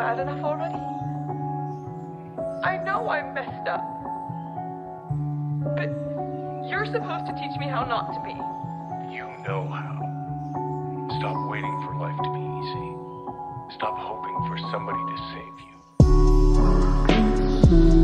bad enough already? I know I messed up. But you're supposed to teach me how not to be. You know how. Stop waiting for life to be easy. Stop hoping for somebody to save you.